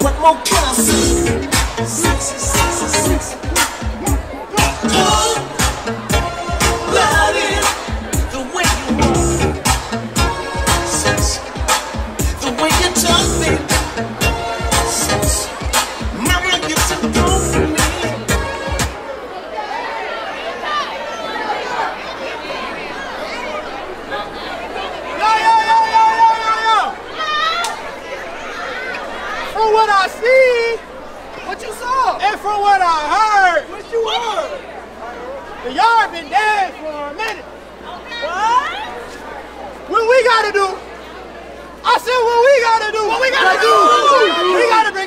What more can I say? From what I see, what you saw, and from what I heard, what you heard, the yard been dead for a minute. What? What we gotta do? I said what we gotta do. What we gotta do? We gotta bring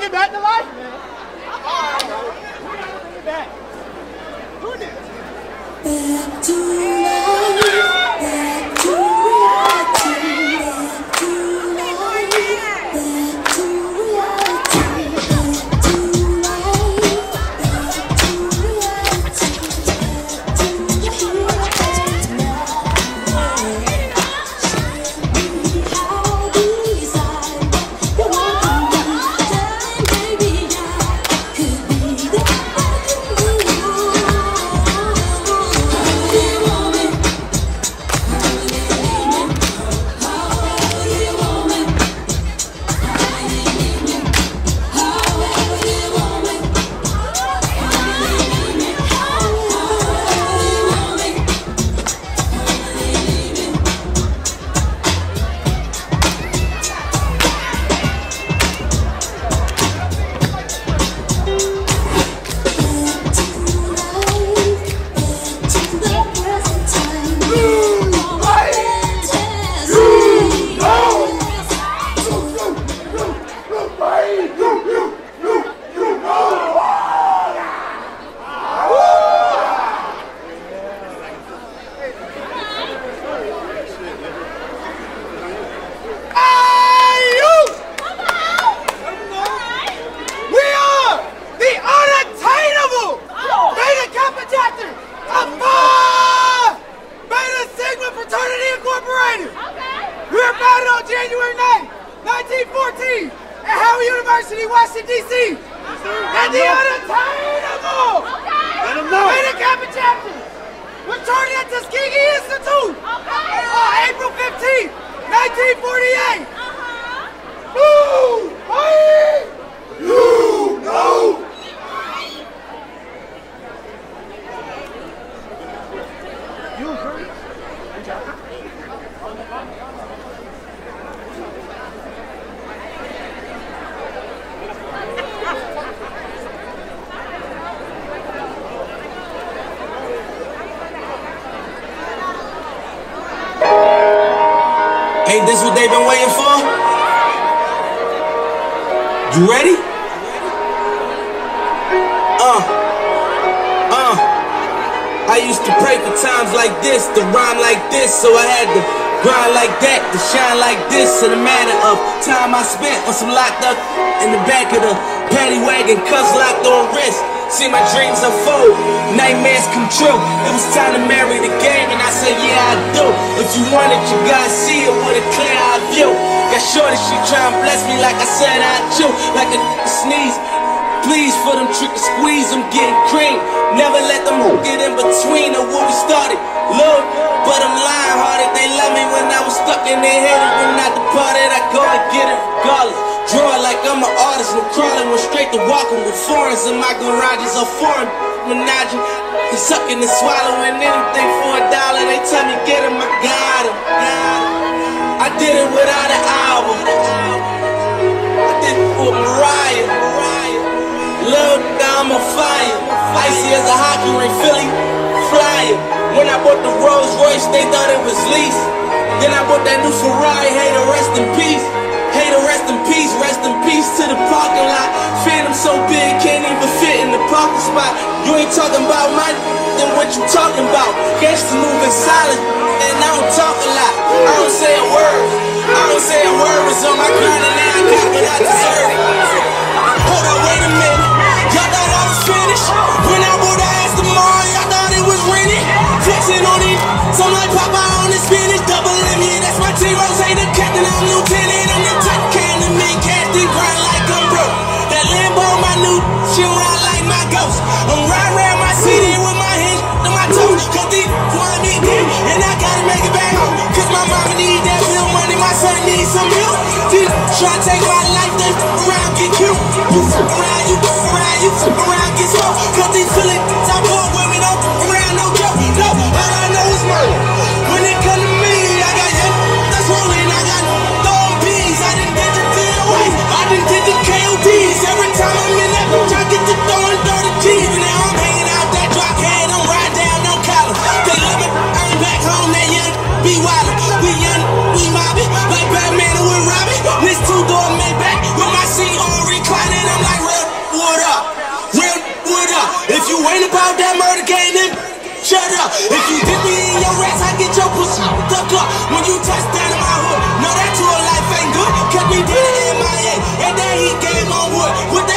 University, Washington, D.C. And the unattainable Beta Kappa chapter returned at Tuskegee Institute on April 15, 1948. Uh-huh. Woo! Hey! You know! Ain't this what they've been waiting for? You ready? Uh, uh. I used to pray for times like this, to rhyme like this, so I had to grind like that, to shine like this. In a matter of time I spent on some locked up in the back of the paddy wagon, cuffs locked on wrist. See my dreams unfold, nightmares come true. It was time to marry the game, and I said, Yeah, I do. If you want it, you gotta see it clear. Got shorty, she try and bless me like I said I chew, like a sneeze. Please for them trick and squeeze, I'm getting cream. Never let them get in between of what we started. Look, but I'm lying hearted. They love me when I was stuck in their head. When I departed, I go and get it regardless. Draw like I'm an artist. I'm crawling, went straight to walking with foreigns in my garages. A foreign menage. And sucking and swallowing anything for a dollar. They tell me get him, my got bought the Rolls Royce, they thought it was lease. Then I bought that new Ferrari, hey, to rest in peace. Hey, to rest in peace, rest in peace to the parking lot. Phantom so big, can't even fit in the parking spot. You ain't talking about my then what you talking about? Gangsters moving silent, and I don't talk a lot. I don't say a word. I don't say a word. Was on my grind and I I deserve Flexing on it. Some like Popeye on the spinach. Double M, yeah, that's my T Rose. Hey, the captain, I'm lieutenant. I'm the top can to me. Casting grind like I'm broke. That Lambo, my new shit ride like my ghost. I'm riding around my city with my hands on my toes. Cause these want me dead. And I gotta make it back home. Cause my mama need that bill money. My son needs some milk. These try to take my life, then around get cute. You around, you around, you around, get smoked. Cause these feelings, this two door Maybach with my seat all reclining. I'm like, real what up? Real what up? If you ain't about that murder game, then shut up. If you dip me in your ass, I get your pussy stuck up. When you touch down in my hood, know that your life ain't good. Cut me dead in my head, and then he came on wood. With